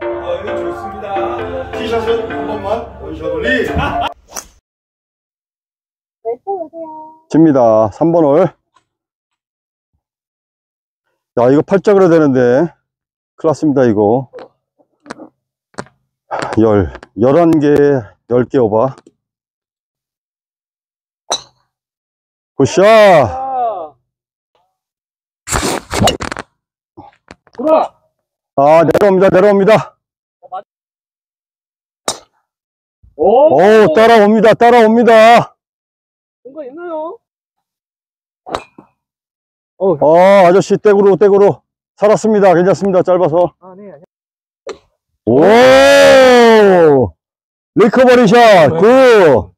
아, 이거 좋습니다. 티샷은 한 번만 one shot only입니다. 3번 홀. 야, 이거 팔짝으로 되는데. 큰일 났습니다, 이거. 열, 11개, 10개 오바. Good shot! 돌아! 아, 내려옵니다, 내려옵니다. 오! 오, 따라옵니다, 따라옵니다. 뭔가 있나요? 어, 아저씨 떼구로, 떼구로. 살았습니다. 괜찮습니다. 짧아서. 아, 네. 오! Recovery shot! Good!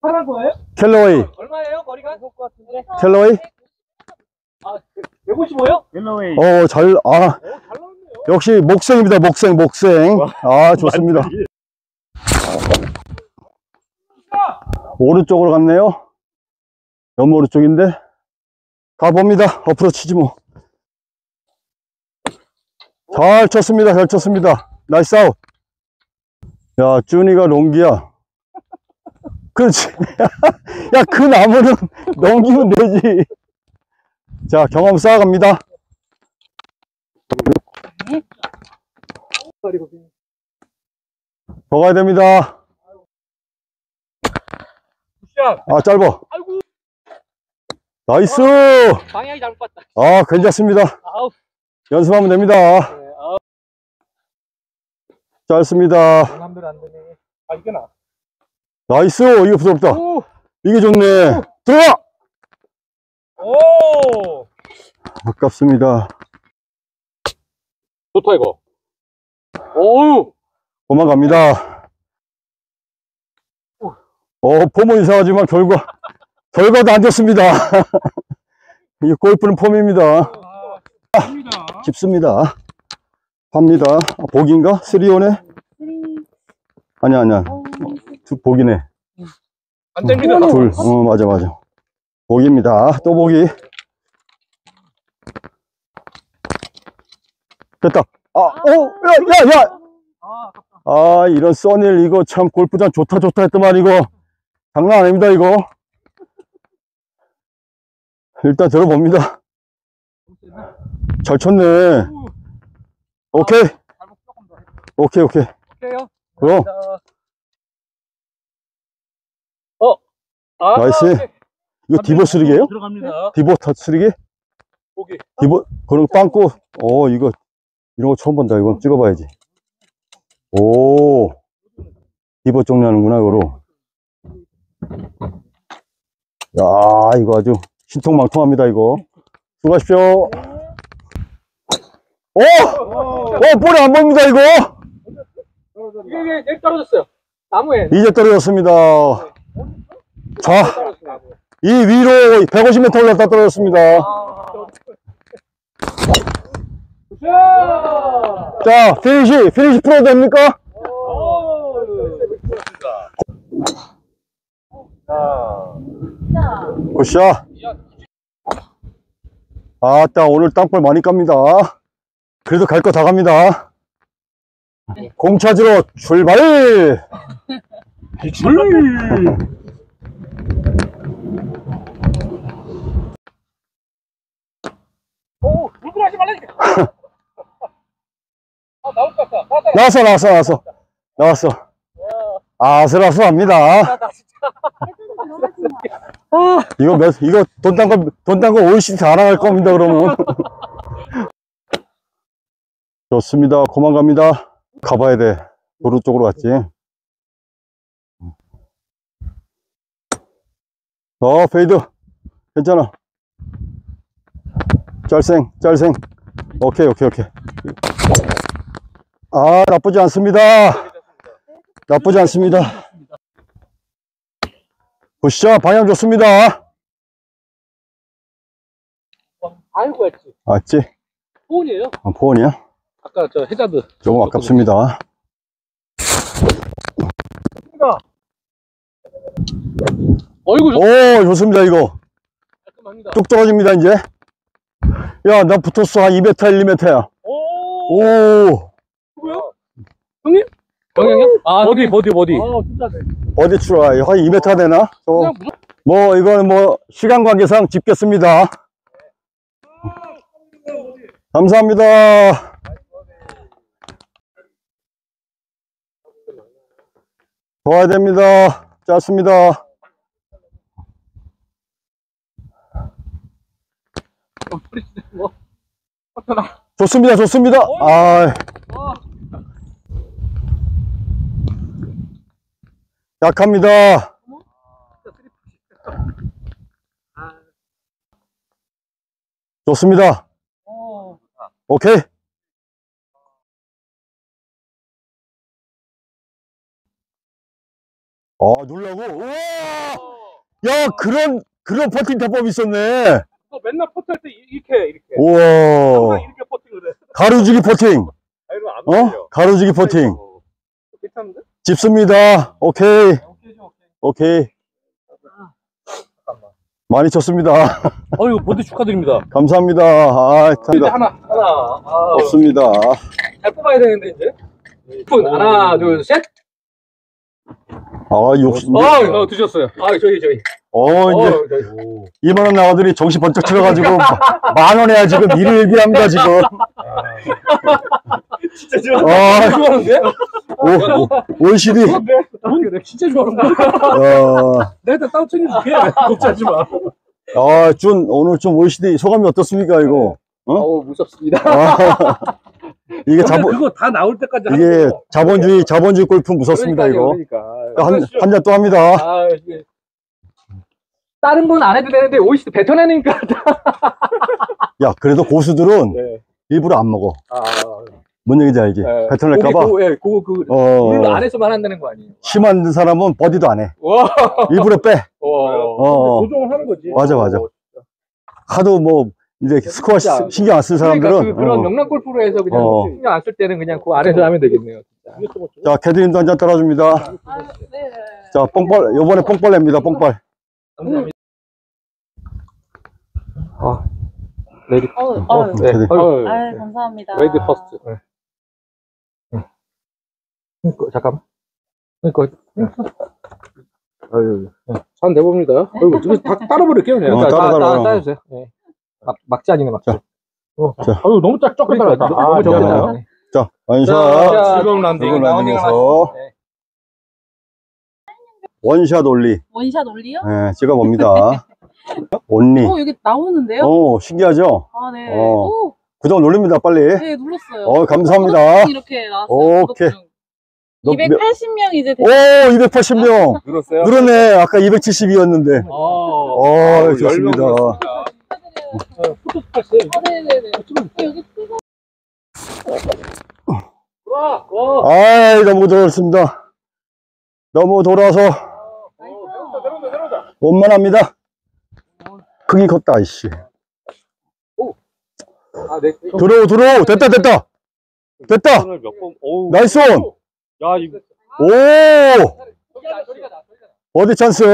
파란 거예요? 캘러웨이. 얼마예요? 거리가? 것 같은데. 캘러웨이? 아, 155요? 캘러웨이. 어, 잘, 아, 오, 잘 나왔네요. 역시 목생입니다. 목생, 목생. 아, 좋습니다. 오른쪽으로 갔네요. 옆 오른쪽인데. 가봅니다. 어프로치지 뭐. 잘 쳤습니다. 잘 쳤습니다. Nice out. 야, 준이가 롱기야. 그렇지. 야, 그 나무는 넘기면 되지. 자, 경험 쌓아갑니다. 더 가야 됩니다. 아, 짧아. Nice! 방향이 잘못 봤다. 아, 괜찮습니다. 연습하면 됩니다. 네. 짧습니다. 아, 나. Nice! 이거 부드럽다. 오! 이게 좋네. 들어가! 오! 아깝습니다. 좋다, 이거. 오우! 도망갑니다. 어, 폼은 이상하지만 결과, 결과도 안 좋습니다. 이 골프는 폼입니다. 아. 깊습니다. 갑니다. 아, 복인가? 쓰리온에? 아니야, 아니야. 두, 복이네. 안 됩니다. 둘. 어, 맞아, 맞아. 복입니다. 또 복이. 됐다. 아, 어, 야, 야, 야! 아. 아, 이런 써닐, 이거 참 골프장 좋다, 좋다 했더만, 이거. 장난 아닙니다, 이거. 일단 들어봅니다. 잘 쳤네. 오케이. 조금 더. 오케이, 오케이. 오케이요. 그럼. 자. 어? 아, nice. 이거 divot 수리기요? 들어갑니다. divot 수리기? 보기. divot, 그런 거 빵꾸. 어, 이거, 이런 거 처음 본다. 이건 찍어봐야지. 오. divot 정리하는구나, 이거로. 야, 이거 아주 신통망통합니다, 이거. 수고하십시오. 오! 어, 볼이 안 보입니다, 이거! 이게, 이게, 떨어졌어요. 나무에. 이제 떨어졌습니다. 자, 떨어졌어요, 나무에. 이 위로 150m 올랐다 떨어졌습니다. 자, 피니시, 피니시 풀어도 됩니까? 오, 굿샷. 아따, 오늘 땅볼 많이 깝니다. 그래도 갈 거 다 갑니다. 공 찾으러 출발! 오, 물고 하지 말라니까. 아, 나올 것 같다. 나왔다. 나왔어, 나왔어, 나왔어. 나왔어. 아슬아슬합니다. 나 진짜. 이거 몇, 이거 돈 딴 거, 돈 딴거 OECD 다 나갈 겁니다, 그러면. 좋습니다. 그만 갑니다. 가봐야 돼. 도로 쪽으로 갔지. 어, fade. 괜찮아. 짤생, 짤생. 오케이, 오케이, 오케이. 아, 나쁘지 않습니다. 나쁘지 않습니다. 보시죠. 방향 좋습니다. 아이고, 했지. 맞지? 소원이에요. 아, 포원이야? 아까 저 해자드. 조금 아깝습니다. 어이구, 좋 오, 좋습니다, 이거. 깔끔합니다. 뚝 떨어집니다, 이제. 야, 나 붙었어. 한 2m, 1m야. 오! 오, 누구요? 형님? 영영이요? 아, 버디, 버디, 버디. 아, 진짜 네. 어디 추라. 한 2m 되나? 저거. 뭐, 이건 뭐, 시간 관계상 집겠습니다. 감사합니다. 좋아야 됩니다. 짧습니다. 뭐. 어쩌나. 좋습니다. 좋습니다. 아, 아, 약합니다. 좋습니다. 어. 오케이. 아, 놀라고? 우와! 야, 그런, 그런 퍼팅 타법이 있었네. 너 맨날 퍼트할 때 이렇게, 이렇게. 우와. 이렇게 퍼팅을 해. 가로지기 퍼팅. 아, 이러면 안 어? 가로지기 퍼팅. 괜찮은데? 집습니다. 오케이. 오케이죠, 오케이. 많이 쳤습니다. 어이구, 버디 축하드립니다. 감사합니다. 아, 이제 참, 하나, 하나. 아, 없습니다. 잘 뽑아야 되는데, 이제. 분, 하나, 둘, 셋. 아, 욕심. 아, 어, 드셨어요. 아, 저기, 저기. 어, 어, 이제 저기. 2만 원 나가더니 정신 번쩍 차려가지고, 만 원에야 지금 일을 일비합니다, 지금. 진짜 좋아. 아, 좋아하는데? 오, 오, OECD. 돈 진짜 좋아하는데? 어, 내가 다 따로 챙겨줄게. 걱정하지 마. 아, 준, 오늘 좀 OECD 소감이 어떻습니까, 이거? 어? 어우, 무섭습니다. 아, 이게 자본, 그거 다 나올 때까지 이게. 자본주의, 자본주의 골프 무섭습니다, 이거. 그러니까. 한, 한잔 또 합니다. 아, 이게. 다른 건 안 해도 되는데, 오이시도 뱉어내니까. 야, 그래도 고수들은 네. 일부러 안 먹어. 아, 뭔 얘기인지 알지? 네. 뱉어낼까봐. 그거, 예, 그거, 그, 어, 룰 안에서만 한다는 거 아니에요? 심한 사람은 버디도 안 해. 와. 일부러 빼. 와. 어. 조정을 하는 거지. 맞아, 맞아. 어, 하도 뭐, 이제 스코어 시- 진짜. 신경 안쓴 그러니까 사람들은. 그, 런 어. 명랑 골프로 해서 그냥 어. 신경 안 쓸 때는 그냥 그 안에서 하면 되겠네요. 진짜. 자, 캐드린도 한 잔 따라줍니다. 아, 네. 자, 뽕벌, 요번에 뽕벌 냅니다, 뽕벌. 감사합니다. 아, 레디. 어, 어, 네. 캐디. 어, 아, 감사합니다. 레디 퍼스트. 네. 네. 그러니까, 잠깐만. 그러니까. 아유, 네. 잘 내봅니다. 아이고, 이거 다 따라버릴게요, 그냥. 어, 다, 따라, 다, 따라. 다 따주세요. 네. 막, 막지 아니네, 막지. 자. 어, 자. 아유, 너무 짝, 적게 따라. 아, 너무 적게 자. 따라. 자, 원샷. 자, 즐거운 라운딩 란딩에서. 하시죠. 네. 원샷 only. 원샷 only요? 예, 찍어봅니다. only. 어, 여기 나오는데요? 오, 신기하죠? 아, 네. 어. 오, 구독 눌릅니다, 빨리. 네, 눌렀어요. 어, 감사합니다. 구독 이렇게 나왔어요. 오케이. 구독 중. 너 몇- 280명 이제 됐 오, 280명. 늘었어요? 늘었네. 아까 270이었는데. 어, 어, 좋습니다. 아. 어, 뜨거 와, 와. 아이, 너무 돌았습니다. 너무 돌아서. 원만합니다. 크기 컸다, 이씨. 아, 네. 들어오, 들어오. 됐다, 됐다. 됐다. nice on. 야, 이거. 오! 어디 찬스?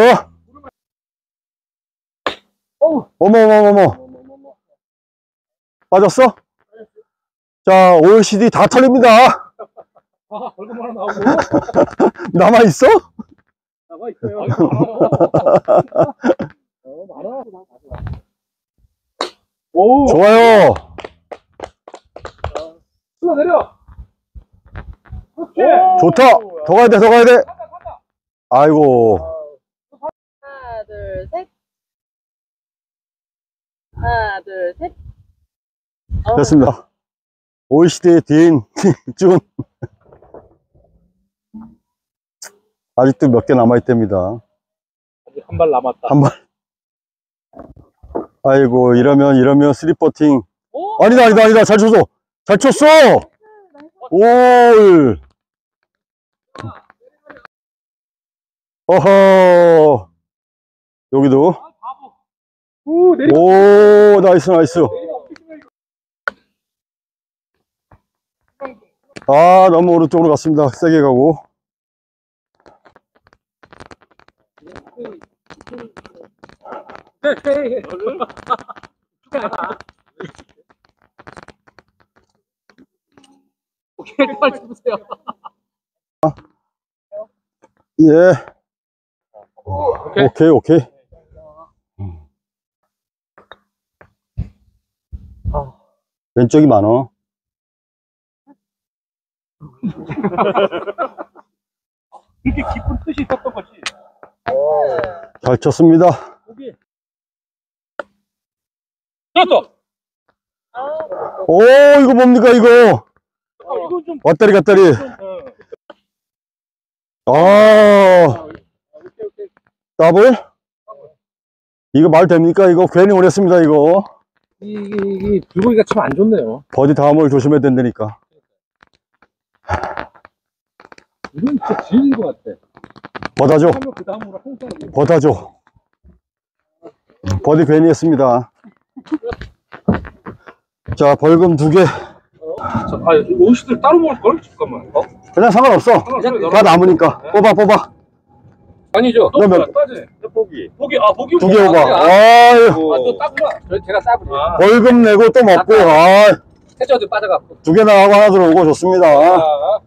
어머, 어머, 어머, 어머. 빠졌어? 자, OECD 다 털립니다. 아, 얼굴 하나 나오고. 남아있어? 나와 있어요. 어, 많아. 오, 좋아요. 흘러 내려. 그렇지. 좋다. 더 가야 돼, 더 가야 돼. 아이고. 하나, 둘, 셋. 하나, 둘, 셋. 어, 됐습니다. OECD 딘, 준. 아직도 몇 개 남아있답니다. 한 발 남았다. 한 발. 아이고, 이러면, 이러면 쓰리퍼팅. 오, 아니다, 아니다, 아니다. 잘 쳤어. 잘 쳤어. 올. 어허. 여기도. 오, 내리. 오, 나이스, 나이스. 아, 너무 오른쪽으로 갔습니다. 세게 가고. 오케이, 빨리 주세요. 예. 오, 오케이. 오케이. 음. 왼쪽이 많어. 이렇게 깊은 뜻이 있었던 거지. 잘 쳤습니다. 오, 이거 뭡니까, 이거? 좀. 왔다리 갔다리. 어. 아, 더블? 이거 말 됩니까? 이거 괜히 오랬습니다, 이거. 이게, 이게, 불고기가 참 안 좋네요. 버디 다음을 조심해야 된다니까. 이건 진짜 지인 것 같아. 버다줘, 그 다음으로 항상. 버다줘. 버디 괜히 했습니다. 자, 벌금 두 개. 아, 옷들 따로 먹을걸? 잠깐만. 어? 그냥 상관없어. 다 남으니까. 뽑아, 뽑아. 아니죠. 또 그러면- 뭐야, 따지. 보기. 보기, 아, 보기. 두 개 오바. 아, 아유, 또 따구나. 저 제가 싸구나. 아, 벌금 내고 또 먹고, 아, 해저드 빠져갖고. 두 개 나가고 하나 들어오고 좋습니다. 아,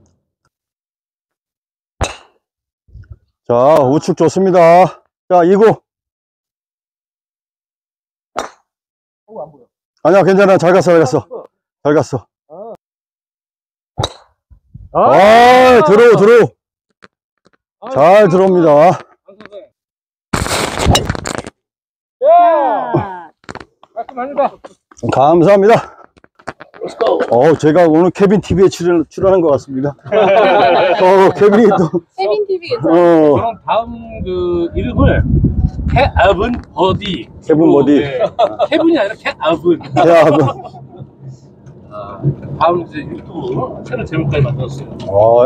자, 우측 좋습니다. 자, 이구. 아니야, 괜찮아. 잘 갔어, 잘 갔어. 잘 갔어. 아, 들어오, 들어오. 잘 들어옵니다. 야! 깔끔합니다. 감사합니다. 어, 제가 오늘 케빈 TV에 출연, 출연한 것 같습니다. 어, 케빈이 또, 세빈 TV. 어, 저는 다음 그 이름을 캐아븐 버디. 케빈 버디. 네. 캐븐이 아니라 캐아븐. 야, 아, 다음 이제 유튜브 채널 제목까지 만들었어요. 어,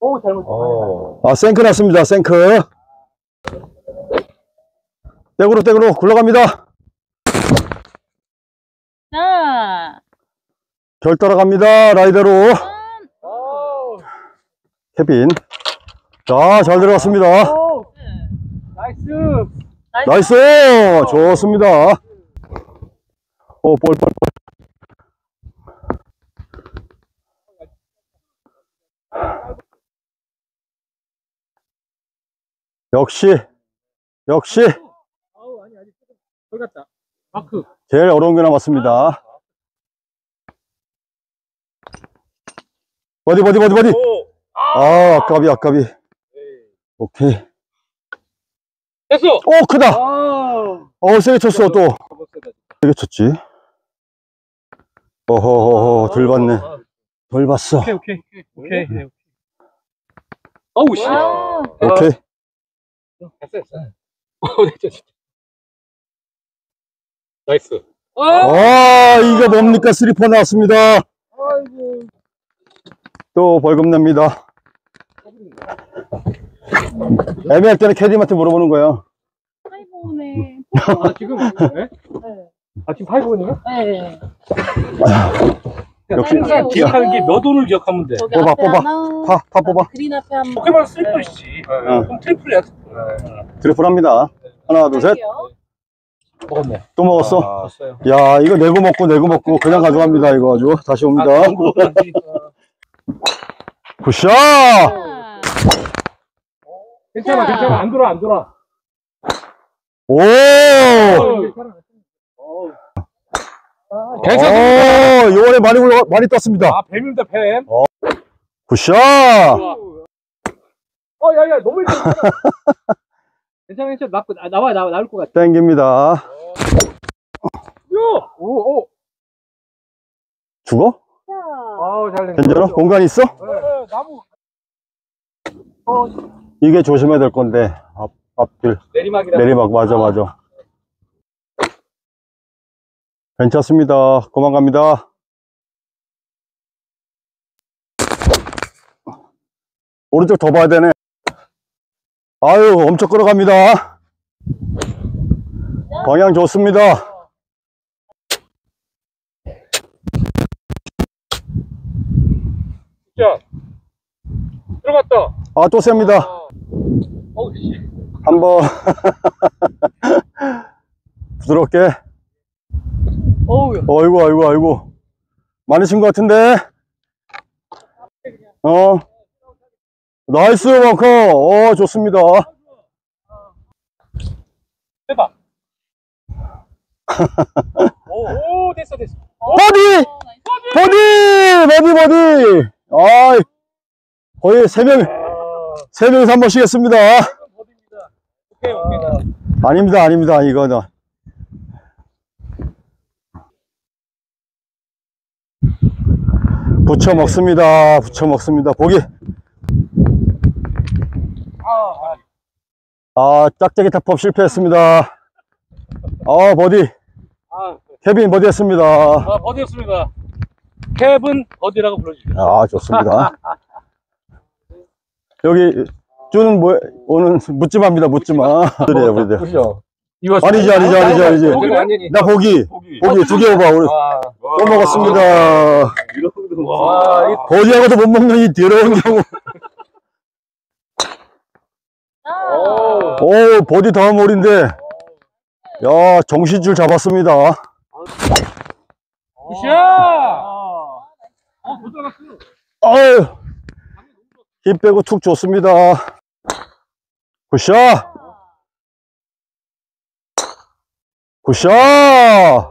오, 잘못. 아, 생크 났습니다, 생크. 떼구로, 떼구로 굴러갑니다. 자, 결 따라갑니다, 라이대로. 케빈. 자, 잘 들어갔습니다. nice. nice! 좋습니다. 오, 볼, 볼, 볼. 역시, 역시, 아우, 아니, 아직 덜 갔다. 마크. 제일 어려운 게 남았습니다. 버디, 버디, 버디, 버디. 오. 아, 아깝이, 아깝이. 오케이. 됐어. 오, 크다! 아. 어, 세게 쳤어, 또. 세게 쳤지. 어허허허, 덜 봤네. 덜 봤어. 오케이, 오케이, 오케이, 오케이. 어우, 씨. 와. 오케이. 됐어, 됐어. 어, 됐죠, 진짜. 나이스. 아! 아, 이게 뭡니까? 스리퍼 나왔습니다. 아이고. 또 벌금 냅니다. 애매할 때는 캐디한테 물어보는 거야. 하이보네. 아, 지금, 네? 네. 아, 지금 8번이요? 네. 역시, 항상 기억하는 게 몇 원을 기억하면 돼. 저기 뽑아, 앞에 뽑아. 하나. 파, 파 뽑아. 그린 앞에 한 번. 포켓몬 슬퍼시지. 어. 그럼 트리플이야. 트리플. 트리플 합니다. 하나, 둘, 셋. 할게요. 먹었네. 또 먹었어. 먹었어요. 야, 이거 내고 먹고, 내고 먹고, 그냥 가져갑니다. 이거 아주. 다시 옵니다. 아. 굿샷! 자, 괜찮아, 괜찮아. 안 돌아, 안 돌아. 오! 괜찮아. 괜찮습니다. 어, 요번에 많이 올라, 많이 떴습니다. 아, 뱀입니다, 뱀. 굿샷! 어, 야, 야, 너무 일찍. 괜찮아, 괜찮아. 나, 나, 나와, 나와, 나올 것 같아. 땡깁니다. 요! 오, 오. 죽어? 자. 아우, 잘 냈네. 괜찮아? 공간 있어? 네, 나무. 이게 조심해야 될 건데. 앞, 앞길. 내리막이라. 내리막, 맞아, 맞아. 괜찮습니다. 그만 갑니다. 오른쪽 더 봐야 되네. 아유, 엄청 끌어갑니다. 방향 좋습니다. 자. 들어갔다. 아, 또 셉니다. 어우, 씨. 한번 부드럽게. 어우, 어이구, 아이고, 아이고. 많이 친 것 같은데. 어. nice, 벙커. 어, 좋습니다. 해봐. 오, 오, 됐어, 됐어. 버디! 버디! 버디, 버디! 아이, 거의 세 명, 세 명이서 한 번씩 했습니다. 어디입니다. 오케이, 오케이. 아닙니다, 아닙니다, 이거는. 부쳐 먹습니다. 부쳐 먹습니다. 보기. 아, 아, 짝짝이 탑법 실패했습니다. 아, 버디. 아, 케빈 버디 했습니다. 아, 버디였습니다. 캡은 버디라고 불러주죠. 아, 좋습니다. 여기, 쭈는 뭐, 오는 묻지마입니다, 묻지마. 그래요, 우리들. 아니지, 아니지, 아니지, 아니지. 나 보기. 보기. 보기 두 개 오바. 우리 아, 또 먹었습니다. 버디하고도 못 먹는 이 더러운 경우. 아. 오, 버디 다음 홀인데. 야, 정신줄 잡았습니다. good shot! 어, 못 들어갔어요. 아유, 힘 빼고 툭 좋습니다. 굿샷! 굿샷!